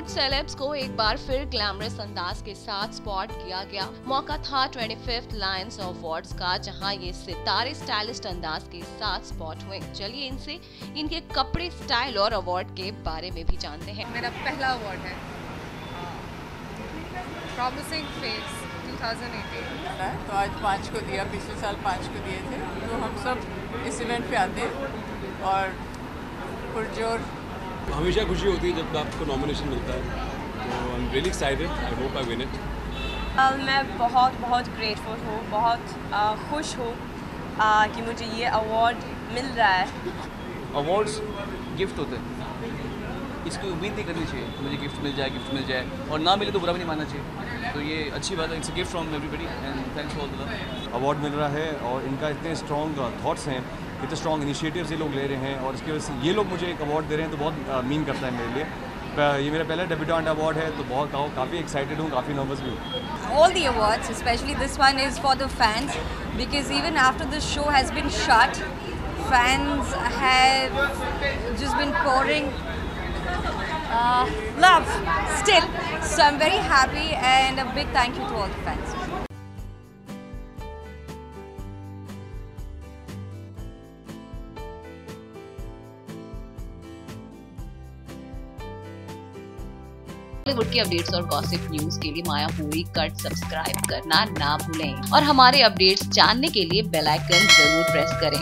Bollywood celebs को एक बार फिर ग्लैमरस अंदाज के साथ स्पॉट किया गया। मौका था ट्वेंटी फिफ्थ लायंस अवार्ड्स का जहाँ ये सितारे स्टाइलिस्ट अंदाज के साथ स्पॉट हुए। चलिए इनसे इनके कपड़े स्टाइल और अवार्ड के बारे में भी जानते हैं। मेरा पहला अवार्ड है। प्रॉमिसिंग फेस 2018 तो आज पाँच को दिया पिछले साल पाँच को दिए थे। तो हम सब इस इवेंट पे आते हैं और पुरजोर हमेशा खुशी होती है जब आपको नॉमिनेशन मिलता है। तो I am really excited I hope I win it मैं बहुत बहुत ग्रेटफुल हूँ बहुत uh, खुश हूँ uh, कि मुझे ये अवार्ड मिल रहा है। अवार्ड्स गिफ्ट होते हैं। इसकी उम्मीद नहीं करनी चाहिए कि मुझे गिफ्ट मिल जाए गिफ्ट मिल जाए। और ना मिले तो बुरा भी नहीं मानना चाहिए। तो ये अच्छी बात है। It's gift from everybody and thanks for the award मिल रहा है और इनका इतने स्ट्रॉन्ग थाट्स हैं इतने स्ट्रॉन्ग इनिशिएटिव्स ये लोग ले रहे हैं और इसके वजह से ये लोग मुझे एक अवार्ड दे रहे हैं तो बहुत मीन करता है मेरे लिए। ये मेरा पहला डेब्यूटेंट अवार्ड है तो बहुत काफ़ी एक्साइटेड हूँ, काफ़ी नर्वस भी all the awards specially this one is for the fans because even after this show has been shut fans have just been pouring love still so I am very happy and a big thank you to Bollywood की updates और gossip news के लिए माया पूरी cut subscribe करना ना भूलें। और हमारे अपडेट्स जानने के लिए बेल आइकन ज़रूर प्रेस करें।